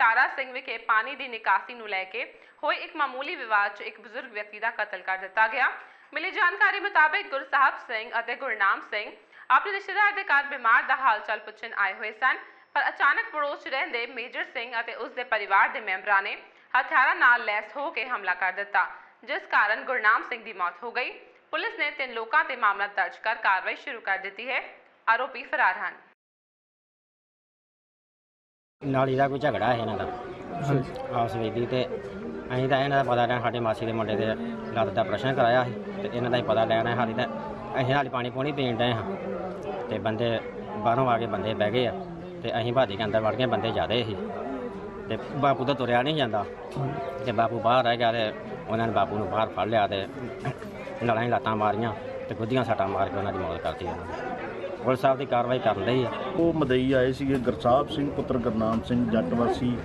ਤਾਰਾ ਸਿੰਘ ਵਿਖੇ ਪਾਣੀ ਦੀ ਨਿਕਾਸੀ ਨੂੰ ਲੈ ਕੇ ਹੋਏ ਇੱਕ ਮਾਮੂਲੀ ਵਿਵਾਦ 'ਚ ਇੱਕ ਬਜ਼ੁਰਗ ਵਿਅਕਤੀ ਦਾ ਕਤਲ ਕਰ ਦਿੱਤਾ ਗਿਆ। ਮਿਲੀ ਜਾਣਕਾਰੀ ਮੁਤਾਬਕ ਗੁਰਸਾਹਿਬ ਸਿੰਘ ਅਤੇ ਗੁਰਨਾਮ ਸਿੰਘ ਆਪਣੇ ਰਿਸ਼ਤੇਦਾਰ ਦੇ ਘਰ ਬਿਮਾਰ ਦਾ ਹਾਲ ਪੁੱਛਣ ਆਏ ਹੋਏ ਸਨ, ਪਰ ਅਚਾਨਕ ਪੜੋਸ 'ਚ ਰਹਿੰਦੇ ਮੇਜਰ ਸਿੰਘ ਅਤੇ ਉਸ ਦੇ ਪਰਿਵਾਰ ਦੇ ਮੈਂਬਰਾਂ ਨੇ ਹਥਿਆਰਾਂ ਨਾਲ ਲੈਸ ਹੋ ਕੇ ਹਮਲਾ ਕਰ ਦਿੱਤਾ, ਜਿਸ ਕਾਰਨ ਗੁਰਨਾਮ ਸਿੰਘ ਦੀ ਮੌਤ ਹੋ ਗਈ। ਪੁਲਿਸ ਨੇ ਤਿੰਨ ਲੋਕਾਂ ਤੇ ਮਾਮਲਾ ਦਰਜ ਕਰ ਕਾਰਵਾਈ ਸ਼ੁਰੂ ਕਰ ਦਿੱਤੀ ਹੈ। ਆਰੋਪੀ ਫਰਾਰ ਹਨ। ਨਾਲੀ ਦਾ ਕੋਈ ਝਗੜਾ ਹੈ ਇਹਨਾਂ ਦਾ। ਆਪਸ ਵਿੱਚ ਦੀ ਤੇ ਅਸੀਂ ਤਾਂ ਇਹਨਾਂ ਦਾ ਪਤਾ ਲੈਣ ਸਾਡੇ ਮਾਸੀ ਦੇ ਮੁੰਡੇ ਦੇ ਲੱਤ ਦਾ ਪ੍ਰਸ਼ਨ ਕਰਾਇਆ ਸੀ ਤੇ ਇਹਨਾਂ ਦਾ ਹੀ ਪਤਾ ਲੈਣਾ ਹਾਲੀ ਤਾਂ ਅਸੀਂ ਹਾਲੀ ਪਾਣੀ ਪੂਣੀ ਪੀਣ ਡਏ ਹਾਂ ਤੇ ਬੰਦੇ ਬਾਹਰੋਂ ਆ ਕੇ ਬੰਦੇ ਬਹਿ ਗਏ ਆ ਤੇ ਅਸੀਂ ਭਾਜੀ ਕੇ ਅੰਦਰ ਵੜ ਗਏ ਬੰਦੇ ਜ਼ਿਆਦੇ ਸੀ ਤੇ ਬਾਪੂ ਤਾਂ ਤੁਰਿਆ ਨਹੀਂ ਜਾਂਦਾ। ਤੇ ਬਾਪੂ ਬਾਹਰ ਰਹਿ ਗਿਆ ਤੇ ਉਹਨਾਂ ਨੇ ਬਾਪੂ ਨੂੰ ਬਾਹਰ ਫੜ ਲਿਆ ਤੇ ਲੜਾਈ ਲਾਤਾਂ ਮਾਰੀਆਂ ਤੇ ਗੁੱਧੀਆਂ ਸੱਟਾਂ ਮਾਰ ਕੇ ਉਹਨਾਂ ਦੀ ਮੌਤ ਕਰਤੀ ਉਹਨਾਂ ਨੇ। ਪੁਲਿਸ ਸਾਹਿਬ ਦੀ ਕਾਰਵਾਈ ਕਰਨ ਲਈ ਆ। ਉਹ ਮਦਈ ਆਏ ਸੀਗੇ ਗੁਰਸਾਹਿਬ ਸਿੰਘ, ਪੁੱਤਰ ਗੁਰਨਾਮ ਸਿੰਘ ਜੱਟ ਵਾਸੀ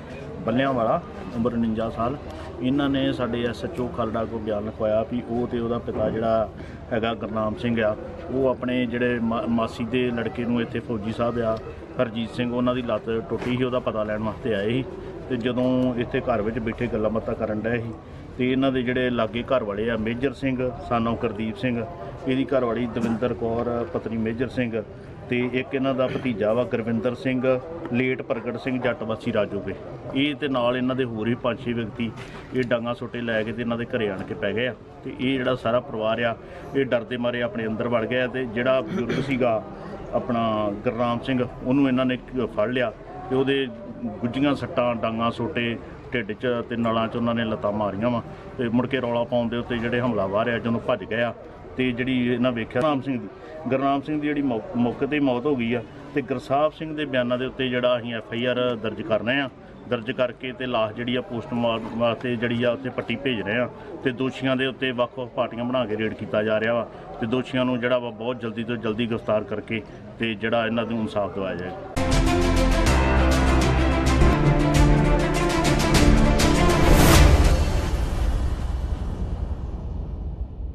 ਬੱਲਿਆਂ ਵਾਲਾ ਉਮਰ 49 ਸਾਲ। ਇਹਨਾਂ ਨੇ ਸਾਡੇ ਐਸਐਚਓ ਖਲੜਾ ਕੋ ਬਿਆਨ ਲਿਖਵਾਇਆ ਵੀ ਉਹ ਤੇ ਉਹਦਾ ਪਿਤਾ ਜਿਹੜਾ ਹੈਗਾ ਗੁਰਨਾਮ ਸਿੰਘ ਆ, ਉਹ ਆਪਣੇ ਜਿਹੜੇ ਮਾ- ਮਾਸੀ ਦੇ ਲੜਕੇ ਨੂੰ ਇੱਥੇ ਫੌਜੀ ਸਾਹਿਬ ਆ, ਹਰਜੀਤ ਸਿੰਘ, ਉਹਨਾਂ ਦੀ ਲੱਤ ਟੁੱਟੀ ਸੀ, ਉਹਦਾ ਪਤਾ ਲੈਣ ਵਾਸਤੇ ਆਏ ਸੀ। ਤੇ ਜਦੋਂ ਇੱਥੇ ਘਰ ਵਿੱਚ ਬੈਠੇ ਗੱਲਾਂ ਬਾਤਾਂ ਕਰਨ ਡਏ ਸੀ, ਤੇ ਇਹਨਾਂ ਦੇ ਜਿਹੜੇ ਲਾਗੇ ਘਰ ਵਾਲੇ ਆ, ਮੇਜਰ ਸਿੰਘ ਸਾਨੋ ਕਰਦੀਪ ਸਿੰਘ, ਇਹਦੀ ਘਰ ਵਾਲੀ ਦਵਿੰਦਰ ਕੌਰ, ਪਤਨੀ ਮੇਜਰ ਸਿੰਘ ਤੇ ਇੱਕ ਇਹਨਾਂ ਦਾ ਭਤੀਜਾ ਵਾ ਗੁਰਵਿੰਦਰ ਸਿੰਘ, ਲੇਟ ਪ੍ਰਗਟ ਸਿੰਘ ਜੱਟ ਵਾਸੀ ਰਾਜੋਗੇ ਇਹ ਤੇ ਨਾਲ ਇਹਨਾਂ ਦੇ ਹੋਰ ਵੀ ਪੰਜ ਛੇ ਵਿਅਕਤੀ ਇਹ ਡਾਂਗਾ ਸੋਟੇ ਲੈ ਕੇ ਤੇ ਇਹਨਾਂ ਦੇ ਘਰੇ ਆਣ ਕੇ ਪੈ ਗਏ ਆ। ਤੇ ਇਹ ਜਿਹੜਾ ਸਾਰਾ ਪਰਿਵਾਰ ਆ, ਇਹ ਡਰਦੇ ਮਾਰੇ ਆਪਣੇ ਅੰਦਰ ਵੜ ਗਿਆ ਤੇ ਜਿਹੜਾ ਬਜ਼ੁਰਗ ਸੀਗਾ ਆਪਣਾ ਗੁਰਨਾਮ ਸਿੰਘ, ਉਹਨੂੰ ਇਹਨਾਂ ਨੇ ਫੜ ਲਿਆ ਤੇ ਉਹਦੇ ਗੁੱਜੀਆਂ ਸੱਟਾਂ, ਡਾਂਗਾ, ਸੋਟੇ, ਢਿੱਡ 'ਚ ਤੇ ਨਲਾਂ 'ਚ ਉਹਨਾਂ ਨੇ ਲੱਤਾਂ ਮਾਰੀਆਂ ਵਾ। ਤੇ ਮੁੜ ਕੇ ਰੌਲਾ ਪਾਉਣ ਦੇ ਉੱਤੇ ਜਿਹੜੇ ਹਮਲਾਵਰ ਆ ਜਦੋਂ ਭੱਜ ਗਿਆ ਆ। ਤੇ ਜਿਹੜੀ ਇਹਨਾਂ ਵੇਖਿਆ, ਗੁਰਨਾਮ ਸਿੰਘ ਦੀ, ਗੁਰਨਾਮ ਸਿੰਘ ਦੀ ਜਿਹੜੀ ਮੌ- ਮੌਕੇ ਤੇ ਹੀ ਮੌਤ ਹੋ ਗਈ ਆ। ਤੇ ਗੁਰਸਾਹਿਬ ਸਿੰਘ ਦੇ ਬਿਆਨਾਂ ਦੇ ਉੱਤੇ ਜਿਹੜਾ ਅਸੀਂ ਐਫ ਆਈ ਆਰ ਦਰਜ ਕਰ ਰਹੇ ਆ, ਦਰਜ ਕਰਕੇ ਤੇ ਲਾਸ਼ ਜਿਹੜੀ ਆ ਪੋਸਟਮਾਰਟਮ ਵਾਸਤੇ ਜਿਹੜੀ ਆ ਉੱਤੇ ਪੱਟੀ ਭੇਜ ਰਹੇ ਆ। ਤੇ ਦੋਸ਼ੀਆਂ ਦੇ ਉੱਤੇ ਵੱਖ-ਵੱਖ ਪਾਰਟੀਆਂ ਬਣਾ ਕੇ ਰੇਡ ਕੀਤਾ ਜਾ ਰਿਹਾ ਵਾ। ਤੇ ਦੋਸ਼ੀਆਂ ਨੂੰ ਜਿਹੜਾ ਵਾ ਬਹੁਤ ਜਲਦੀ ਤੋਂ ਜਲਦੀ ਗ੍ਰਿਫਤਾਰ ਕਰਕੇ ਤੇ ਜਿਹੜਾ ਇਹਨਾਂ ਨੂੰ ਇਨਸਾਫ ਦਿਵਾਇਆ ਜਾਏ।